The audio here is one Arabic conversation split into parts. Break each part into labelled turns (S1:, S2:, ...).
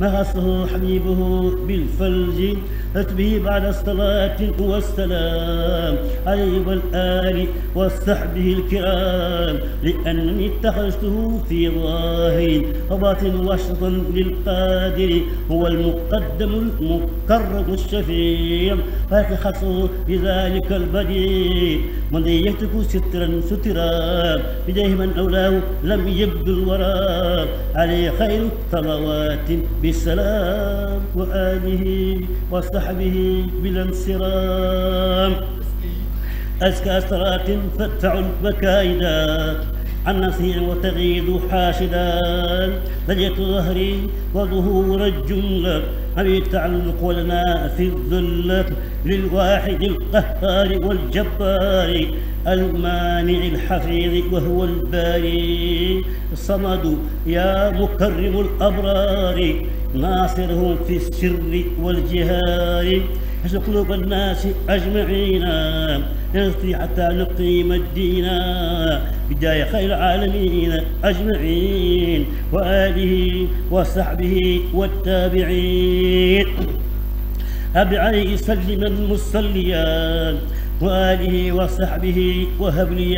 S1: مغصه حبيبه بالفلج به بعد الصلاة والسلام عليه والآل وصحبه الكرام لأنني اتخذته في ظاهر وباطن وشطا للقادر هو المقدم المكرم الشفيع. فاتخصه بذلك البديع. من يكتب سترا سترا بديه من أولاه لم يبدو الورى. عليه خير الصلوات بالسلام وآله وصحبه بلا انصرام. أزكى صلاة تدفع المكايدا عن نصير وتغيض حاشدا. بلية ظهري وظهور الجملة. عن التعلق ولنا في الذلة للواحد القهار والجبار المانع الحفيظ وهو الباري؟ الصمد يا مكرم الأبرار ناصرهم في السر والجهار. حسن قلوب الناس أجمعين حتى نقيم الدين بداية خير العالمين أجمعين وآله وصحبه والتابعين. أبي عليه سلما مصليا وآله وصحبه وهب لي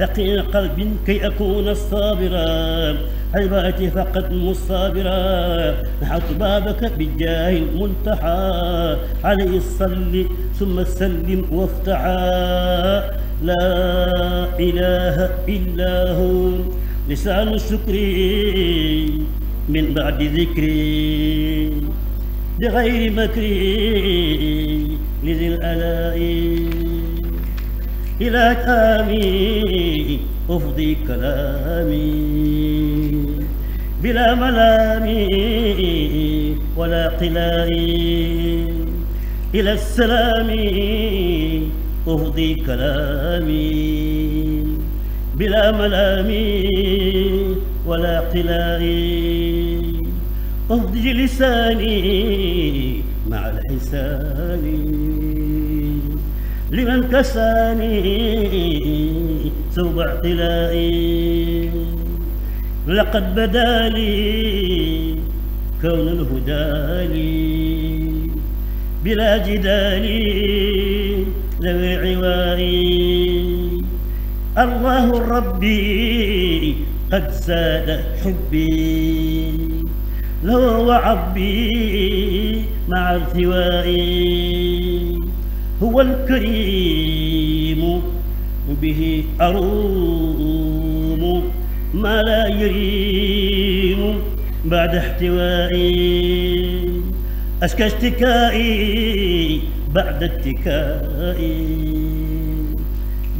S1: يقين قلب كي أكون الصابرا عبادتي فقد مصابرا. نحوت بابك بالجاه المنتحى عليه الصل ثم سلم وافتحا. لا إله إلا هو. لسان الشكر من بعد ذكري. بغير مكري لذي الألاء. إلى كامي أفضي كلامي. بلا ملامي ولا قلائي. إلى السلام أفضي كلامي بلا ملامي ولا قلائي أفضي لساني مع الحسان لمن كساني ثوب اعتلائي. لقد بدا لي كون الهدى لي. بلا جدال ذوي عوائي الله ربي قد زاد حبي له وعبي مع ارتوائي هو الكريم به أروم. ما لا يريم بعد احتوائي. أشكى اشتكائي بعد اتكائي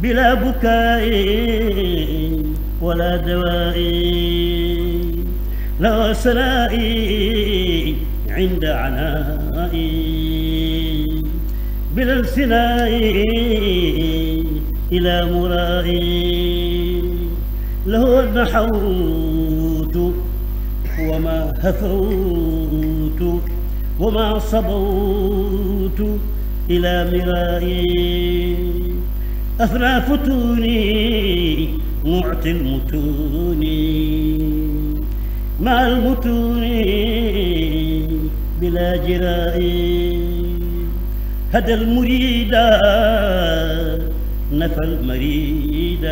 S1: بلا بكاء ولا دواء. لا سلائي عند عنائي بلا انسناء إلى مرائي له نحوت وما هفوت وما صبوت. إلى مرائي. أثنى فتوني معطي المتون مع المتون بلا جراء هدى المريد نفى المريد.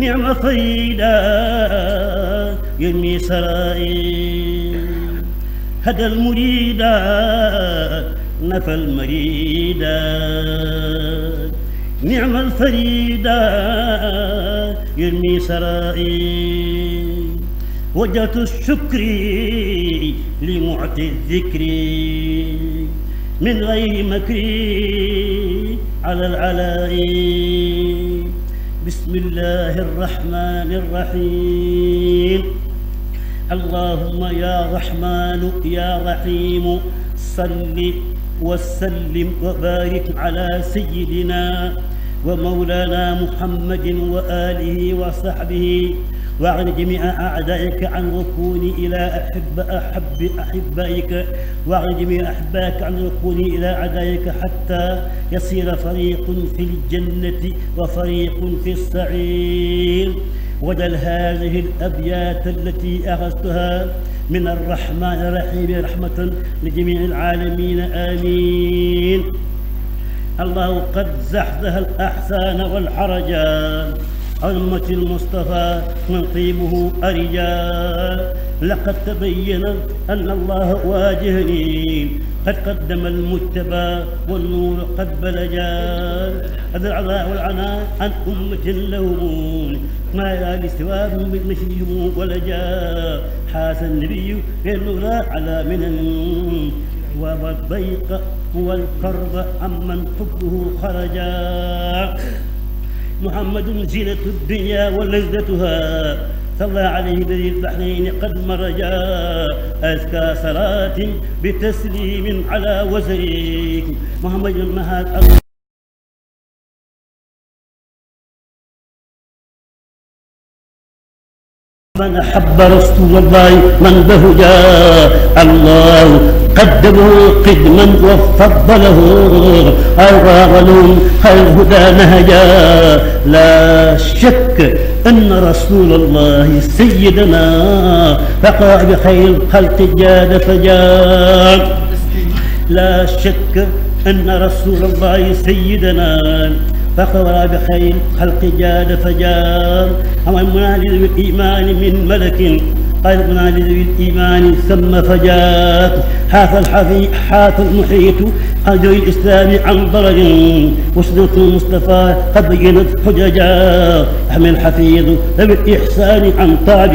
S1: نعم فريدا يرمي سرائي. هدى المريد نفى المريد. نعم الفريدا يرمي سرائي. وجهة الشكر لمعطي الذكر. من غير مكر على العلاء. بسم الله الرحمن الرحيم. اللهم يا رحمن يا رحيم صل وسلم وبارك على سيدنا ومولانا محمد وآله وصحبه وعن جميع أعدائك عن ركوني إلى أحب أحب أحبائك وعن جميع أحبائك عن ركوني إلى أعدائك حتى يصير فريق في الجنة وفريق في السعير. وجل هذه الأبيات التي أخذتها من الرحمن الرحيم رحمة لجميع العالمين آمين. الله قد زحزح الأحسان والحرجان أمة المصطفى من طيبه أرجال لقد تبين أن الله واجهني. قد قدم المجتبى والنور قد بلجا. هذا العطاء والعناء عن أمة لهم ما يالي سواه من مشيهم ولجا. حاس النبي يلولا على منن والضيق والقرب عمن حبه خرجا. محمد زينة الدنيا ولذتها. صلى عليه ذي البحرين قد مرجا أزكى صلاة بتسليم على وزريك. محمد المهاد من أحب رسول الله من بهجا. الله قدمه قدما وفضله. أرغلهم خير الهدى نهجا. لا شك أن رسول الله سيدنا فقع بخير الخلق جاد فجاد لا شك أن رسول الله سيدنا فقوى بخير خلق جاد فجار. أو المنادي بالإيمان من ملك قال المنادي بالإيمان ثم فجات حاف الحفي حاف المحيط أرجو الإسلام عن ضرر وسنة المصطفى قد بينت حججا. أحمل الحفيظ ذوي الإحسان عن طعب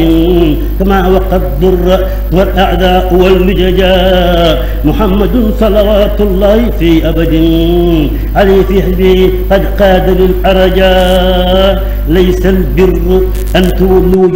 S1: كما وقد ضر والأعداء واللججا محمد صلوات الله في أبد عليه في حزبه قد قاد للأرجا ليس البر أن تولوا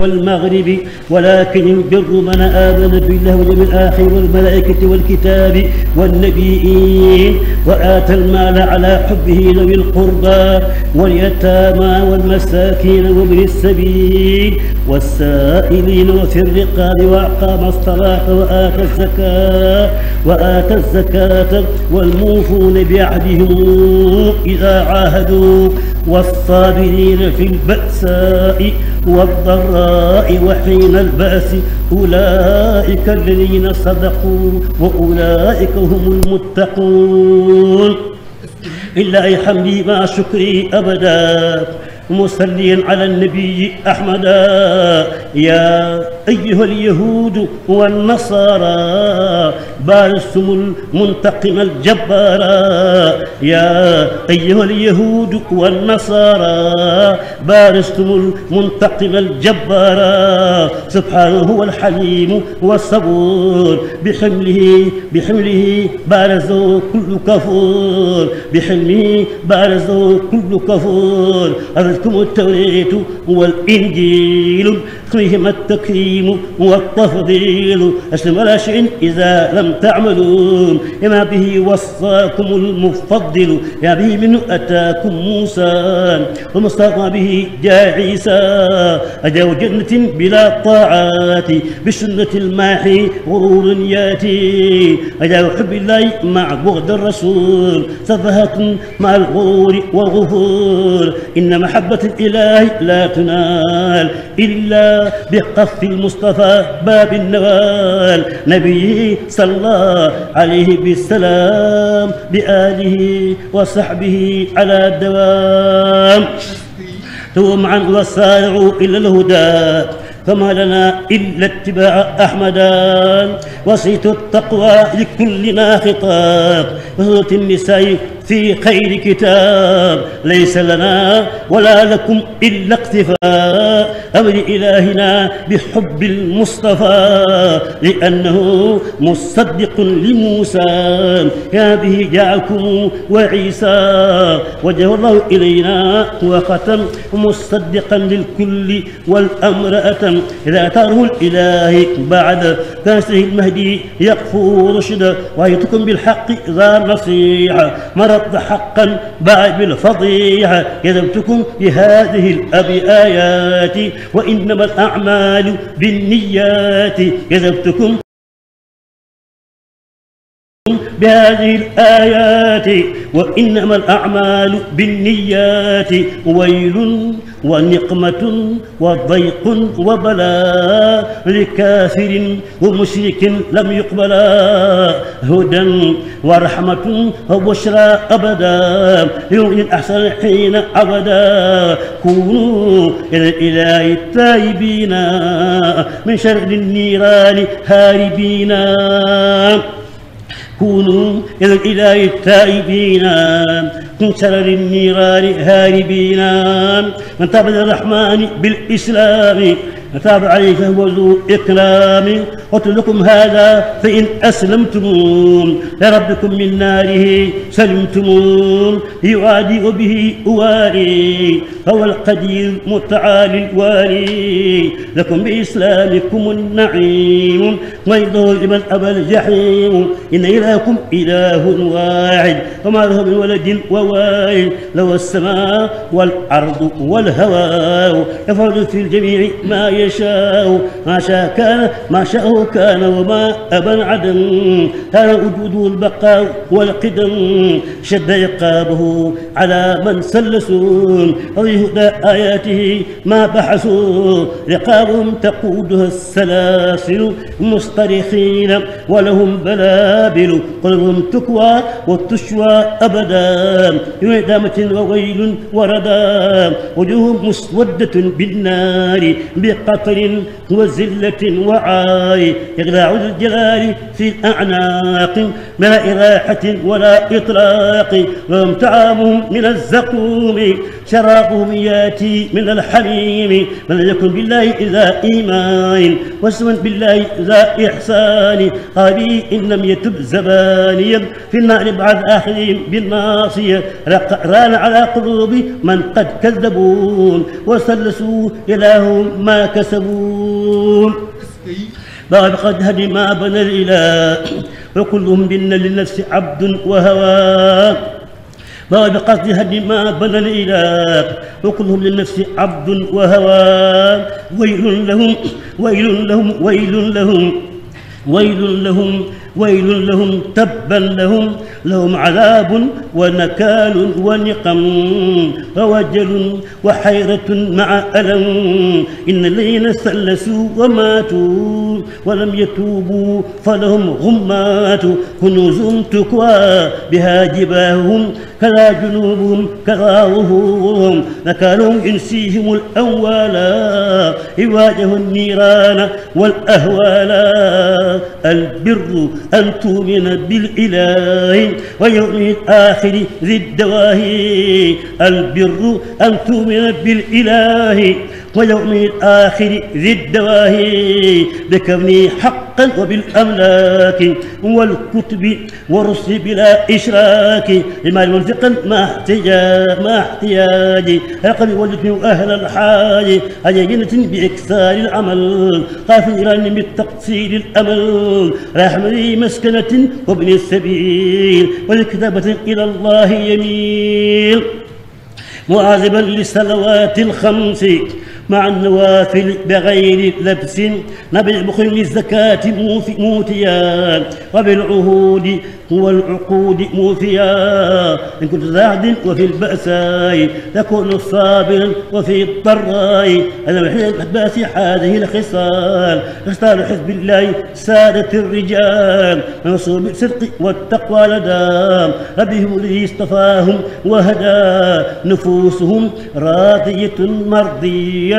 S1: والمغرب ولكن البر من آمن بالله واليوم الآخر والملائكة والكتاب والنبيين وآتى المال على حبه ذوي القربى واليتامى والمساكين وابن السبيل والسائلين وفي الرقاب وأقام الصلاة وآتى الزكاة وآتى الزكاة والموفون بعهدهم إذا عاهدوا والصابرين في البأساء والضراء وحين البأس أولئك الذين صدقوا وأولئك هم المتقون. إلا حمدي مع شكري أبدا مصليا على النبي أحمد يا أيها اليهود والنصارى بارستم المنتقم الجبار. يا أيها اليهود والنصارى بارستم المنتقم الجبار. سبحانه هو الحليم والصبور. بحمله بحمله بارزوا كل كفور. بحلمه بارزوا كل كفور. أخذكم التوريت والإنجيل فيهما التكريم والتفضيل. أسلم لا شيء إذا لم تعملوا ما به وصاكم المفضل. يا به منه أتاكم موسى. ومصطفى به جاء عيسى. أجاو جنة بلا طاعات. بسنة الماحي غرور ياتي. أجاو حب الله مع بغض الرسول. سفهة مع الغرور والغفور. إن محبة الإله لا تنال إلا بقف المصطفى باب النوال. نبيه صلى عليه بالسلام بآله وصحبه على الدوام. عن وسارعوا إلى الهدى. فما لنا إلا اتباع أحمدان. وصيت التقوى لكلنا خطاب. وسورة النساء في خير كتاب ليس لنا ولا لكم إلا اقتفاء أمر إلهنا بحب المصطفى لأنه مصدق لموسى يا به جاءكم وعيسى وجه الله إلينا وختم مصدقا للكل والأمر أتم إذا تره الإله بعد كاسه المهدي يقفو رشدا ويتكم بالحق ذا نصيحة. مرض حقا بعد بالفضيحة كذبتكم بهذه الأب آيات وإنما الأعمال بالنيات. كذبتكم بهذه الآيات وإنما الأعمال بالنيات. ويل ونقمة وضيق وبلاء لكافر ومشرك لم يقبلا. هدى ورحمة وبشرى أبدا. يؤمن أحسن حين أبدا. كونوا إلى الإله التائبين. من شر النيران هاربين. كونوا إلى الإله التائبين. من شرر النيران هاربين. من تاب الرحمن بالإسلام. تاب عليه فهو ذو إكرام. قلت لكم هذا فإن أسلمتم لربكم من ناره سلمتم يعادي به أواري هو القدير متعالي الوالي. لكم بإسلامكم النعيم. ويضه لمن أبى الجحيم. إن إلهكم إله واحد. وما له من ولد ووالد له السماء والأرض والهواء. يفعل في الجميع ما يشاء ما شاء كان ما شاءه كان وما أبى عدم كان وجوده البقاء والقدم. شد عقابه على من سلسوا. وبهدى آياته ما بحثوا. رقابهم تقودها السلاسل مصطرخين ولهم بلابل قلوبهم تكوى وتشوى أبدا. يوم دامة وويل وردا وجوههم مسودة بالنار بقطر وزلة وعار إغلاع الجلال في الأعناق بلا إراحة ولا إطلاق. وهم طعامهم من الزقوم شرابهم ياتي من الحميم من يكن بالله إذا إيمان واسما بالله إذا إحسان. قالي إن لم يتب زبانيا في النار بعد آخرهم بالناصية ران على قلوب من قد كذبون وسلسوا إلههم ما كسبون. باب قد هدم ما بنى الإله وكلهم بنا للنفس عبد وهوى. ما بقصد هدم ما بنى الإله وكلهم للنفس عبد وهوى. ويل لهم ويل لهم ويل لهم ويل لهم ويل لهم تبا لهم لهم عذاب ونكال ونقم ووجل وحيرة مع ألم. إن الذين سلسوا وماتوا ولم يتوبوا فلهم غمات. كنوز تكوى بها جباههم كذا جنوبهم كذا ظهورهم. نكالهم ينسيهم الأولا يواجه النيران والأهوالا البر أن تؤمن بالإله ويوم الآخر ذي الدواهي. البر أن تؤمن بالإله ويوم الآخر ذي الدواهي. بكوني حقا وبالأملاك والكتب والرسل بلا إشراك. لما منفقا ما احتجاج ما احتياج. رقم والدتم أهل الحاج على جنة بإكثار العمل. قاف إيران بالتقصير الأمل. رحمة مسكنة وابن السبيل. والكتابة إلى الله يميل. مواظبا للصلوات الخمس. مع النوافل بغير لبس نبع بخل الزكاة موتيا وبالعهود والعقود موفيا. إن كنت زاهد وفي البأساء تكون صابرا وفي الضراء. أنا الباس هذه الخصال. اختار حزب الله سادة الرجال نصوا بالصدق والتقوى لدى. ربهم الذي اصطفاهم وهدى نفوسهم راضية مرضية.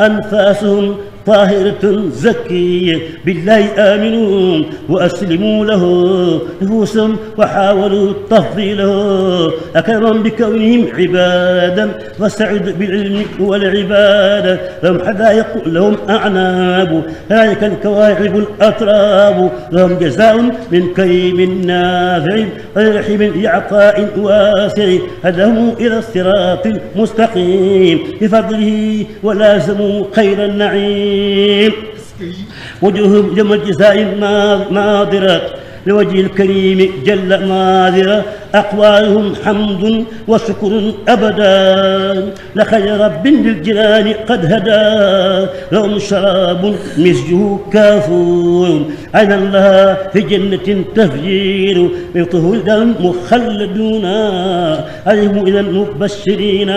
S1: أنفاسهم طاهرة زكية بالله آمنوا وأسلموا له. نفوسهم وحاولوا تفضيله. أكرما بكونهم عبادا. واستعد بالعلم والعبادة. لهم حدائق لهم أعناب. هذه الكواعب الأطراب لهم جزاء من كريم نافع ورحم بعطاء واسع. هدهم إلى الصراط المستقيم. بفضله ولازموا خير النعيم. الرحيم. وجوه جمع الجزاء ناظرة لوجه الكريم جل ماذرة أقوالهم حمد وشكر أبدا. لخير رب للجنان قد هدى. لهم شراب مزجه كافور. عين الله في جنة تفجير. يطه المخلدون. عليهم إلى المبشرين.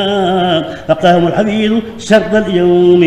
S1: فقاهم الحبيب سرد اليوم.